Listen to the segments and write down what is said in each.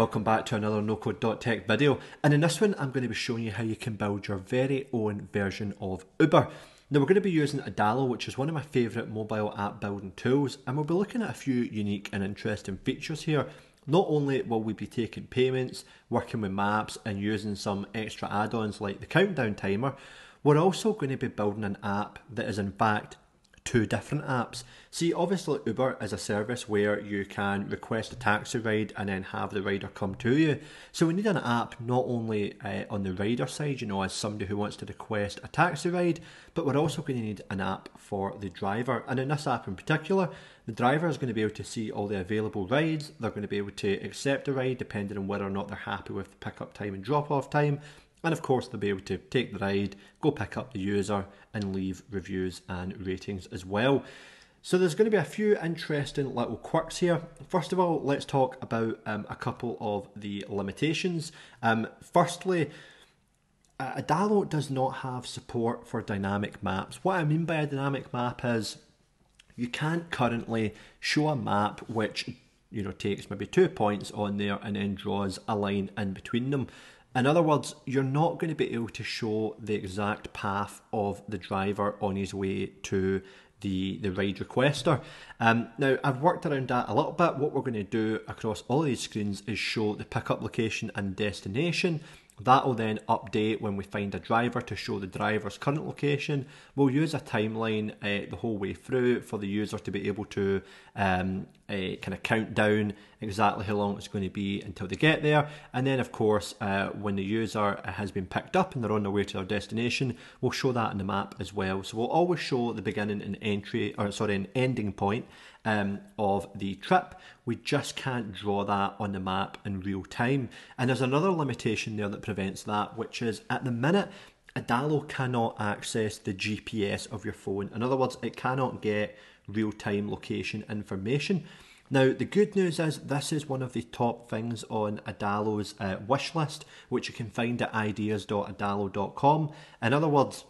Welcome back to another NoCode.tech video and in this one I'm going to be showing you how you can build your very own version of Uber. Now we're going to be using Adalo which is one of my favourite mobile app building tools and we'll be looking at a few unique and interesting features here. Not only will we be taking payments, working with maps and using some extra add-ons like the countdown timer, we're also going to be building an app that is in fact two different apps. See, obviously, Uber is a service where you can request a taxi ride and then have the rider come to you. So, we need an app not only uh, on the rider side, you know, as somebody who wants to request a taxi ride, but we're also going to need an app for the driver. And in this app in particular, the driver is going to be able to see all the available rides. They're going to be able to accept a ride depending on whether or not they're happy with the pickup time and drop off time. And of course, they'll be able to take the ride, go pick up the user, and leave reviews and ratings as well. So there's going to be a few interesting little quirks here. First of all, let's talk about um, a couple of the limitations. Um, firstly, Adalo does not have support for dynamic maps. What I mean by a dynamic map is you can't currently show a map which you know takes maybe two points on there and then draws a line in between them. In other words, you're not going to be able to show the exact path of the driver on his way to the, the ride requester. Um, now, I've worked around that a little bit. What we're going to do across all these screens is show the pickup location and destination that will then update when we find a driver to show the driver's current location. We'll use a timeline uh, the whole way through for the user to be able to um, uh, kind of count down exactly how long it's going to be until they get there. And then, of course, uh, when the user has been picked up and they're on their way to their destination, we'll show that in the map as well. So we'll always show the beginning and entry, or sorry, an ending point um, of the trip. We just can't draw that on the map in real time. And there's another limitation there that prevents that, which is at the minute, Adalo cannot access the GPS of your phone. In other words, it cannot get real time location information. Now, the good news is this is one of the top things on Adalo's uh, wish list, which you can find at ideas.adalo.com. In other words,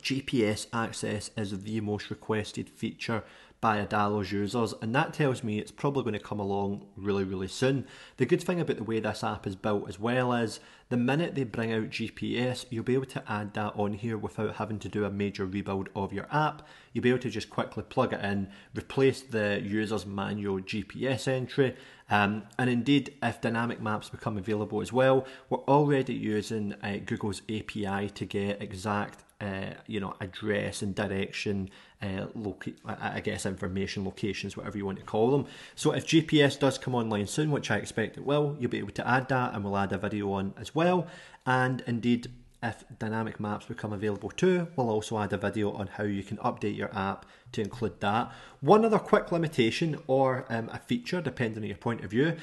GPS access is the most requested feature by Adalo's users, and that tells me it's probably going to come along really, really soon. The good thing about the way this app is built as well is the minute they bring out GPS, you'll be able to add that on here without having to do a major rebuild of your app. You'll be able to just quickly plug it in, replace the user's manual GPS entry, um, and indeed, if dynamic maps become available as well, we're already using uh, Google's API to get exact uh, you know, address and direction, uh, loca- I guess information, locations, whatever you want to call them. So if GPS does come online soon, which I expect it will, you'll be able to add that and we'll add a video on as well. And indeed, if dynamic maps become available too, we'll also add a video on how you can update your app to include that. One other quick limitation or um, a feature, depending on your point of view,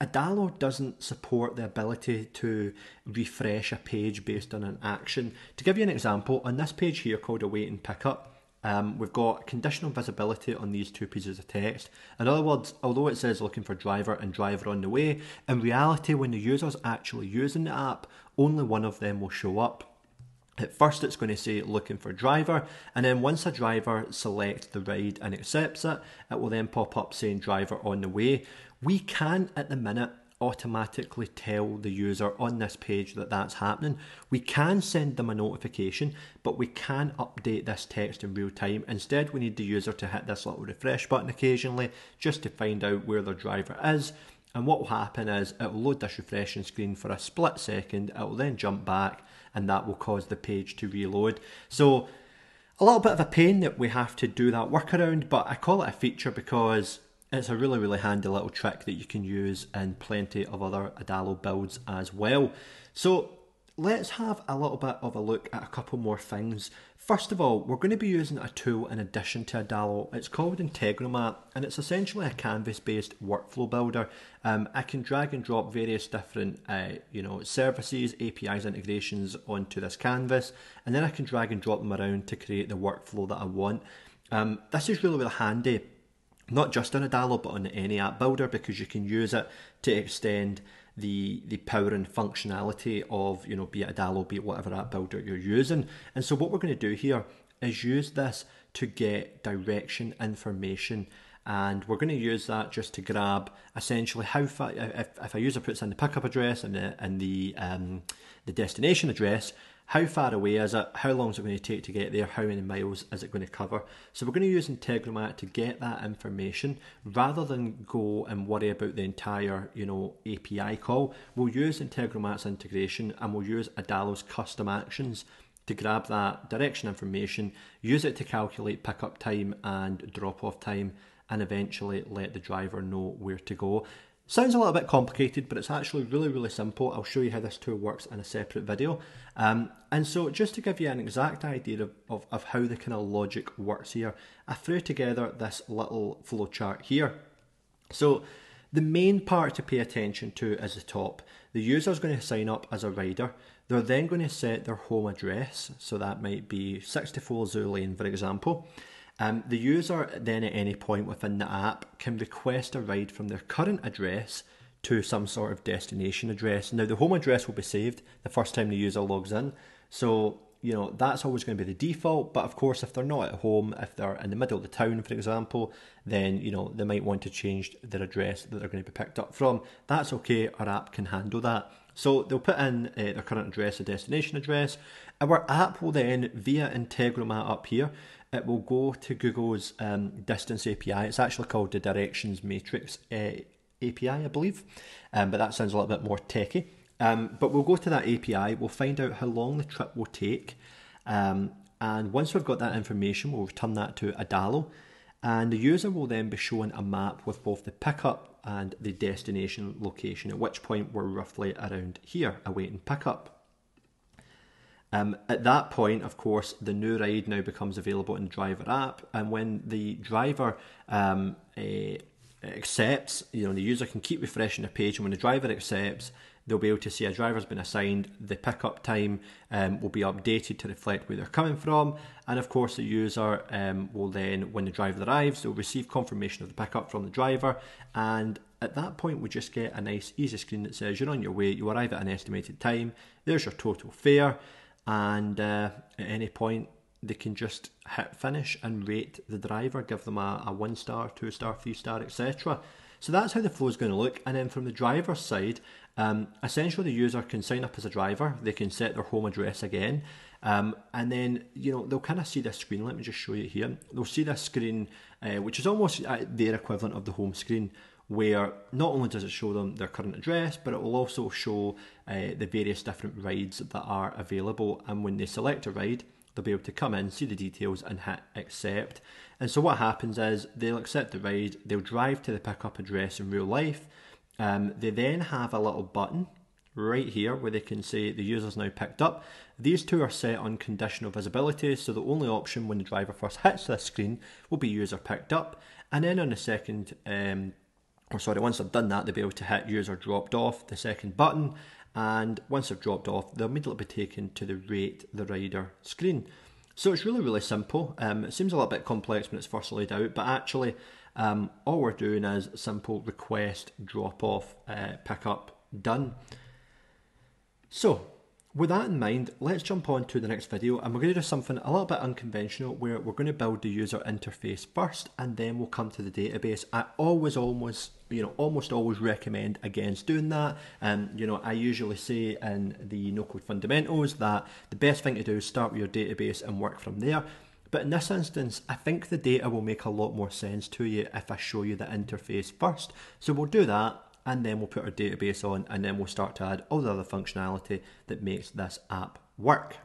Adalo doesn't support the ability to refresh a page based on an action. To give you an example, on this page here called Await and Pickup, um, we've got conditional visibility on these two pieces of text. In other words, although it says looking for driver and driver on the way, in reality, when the user's actually using the app, only one of them will show up. At first, it's going to say looking for driver, and then once a driver selects the ride and accepts it, it will then pop up saying driver on the way. We can, at the minute, automatically tell the user on this page that that's happening. We can send them a notification, but we can update this text in real time. Instead, we need the user to hit this little refresh button occasionally just to find out where their driver is. And what will happen is it will load this refreshing screen for a split second, it will then jump back, and that will cause the page to reload. So, a little bit of a pain that we have to do that workaround, but I call it a feature because it's a really, really handy little trick that you can use in plenty of other Adalo builds as well. So, let's have a little bit of a look at a couple more things. First of all, we're going to be using a tool in addition to Adalo. It's called Integromat and it's essentially a canvas based workflow builder. Um, I can drag and drop various different uh, you know, services, APIs, integrations onto this canvas and then I can drag and drop them around to create the workflow that I want. Um, this is really, really handy not just on Adalo but on any app builder because you can use it to extend the the power and functionality of you know be it Adalo, be it whatever app builder you're using. And so what we're going to do here is use this to get direction information and we're going to use that just to grab essentially how far if, if a user puts in the pickup address and the and the um, the destination address how far away is it? How long is it going to take to get there? How many miles is it going to cover? So we're going to use integromat to get that information. Rather than go and worry about the entire you know api call we'll use integromat's integration and we'll use adalo's custom actions to grab that direction information use it to calculate pickup time and drop off time and eventually let the driver know where to go. Sounds a little bit complicated, but it's actually really, really simple. I'll show you how this tool works in a separate video. Um, and so just to give you an exact idea of, of, of how the kind of logic works here, I threw together this little flow chart here. So the main part to pay attention to is the top. The user is going to sign up as a rider. They're then going to set their home address. So that might be 64 Zoo Lane, for example. Um, the user then at any point within the app can request a ride from their current address to some sort of destination address. Now the home address will be saved the first time the user logs in. So, you know, that's always going to be the default. But of course, if they're not at home, if they're in the middle of the town, for example, then, you know, they might want to change their address that they're going to be picked up from. That's okay. Our app can handle that. So they'll put in uh, their current address, a destination address. Our app will then, via Integromat up here, it will go to Google's um, distance API. It's actually called the Directions Matrix uh, API, I believe, um, but that sounds a little bit more techy. Um, but we'll go to that API, we'll find out how long the trip will take, um, and once we've got that information, we'll return that to Adalo, and the user will then be shown a map with both the pickup and the destination location, at which point we're roughly around here, awaiting pickup. Um, at that point, of course, the new ride now becomes available in the driver app, and when the driver um, uh, accepts, you know, the user can keep refreshing the page, and when the driver accepts, they'll be able to see a driver's been assigned, the pickup time um, will be updated to reflect where they're coming from, and of course, the user um, will then, when the driver arrives, they'll receive confirmation of the pickup from the driver, and at that point, we just get a nice, easy screen that says you're on your way, you arrive at an estimated time, there's your total fare and uh, at any point they can just hit finish and rate the driver, give them a, a one star, two star, three star, etc. So that's how the flow is going to look. And then from the driver's side, um, essentially the user can sign up as a driver, they can set their home address again, um, and then you know they'll kind of see this screen. Let me just show you here. They'll see this screen, uh, which is almost uh, their equivalent of the home screen where not only does it show them their current address, but it will also show uh, the various different rides that are available. And when they select a ride, they'll be able to come in, see the details, and hit accept. And so what happens is they'll accept the ride, they'll drive to the pickup address in real life. Um, they then have a little button right here where they can say the user's now picked up. These two are set on conditional visibility, so the only option when the driver first hits this screen will be user picked up. And then on the second um, or sorry, once they've done that, they'll be able to hit user dropped off, the second button, and once they've dropped off, they'll immediately be taken to the rate the rider screen. So it's really, really simple. Um, it seems a little bit complex when it's first laid out, but actually, um, all we're doing is simple request, drop off, uh, pick up, done. So with that in mind, let's jump on to the next video and we're going to do something a little bit unconventional where we're going to build the user interface first and then we'll come to the database. I always, almost, you know, almost always recommend against doing that. And, um, you know, I usually say in the no code fundamentals that the best thing to do is start with your database and work from there. But in this instance, I think the data will make a lot more sense to you if I show you the interface first. So we'll do that and then we'll put our database on and then we'll start to add all the other functionality that makes this app work.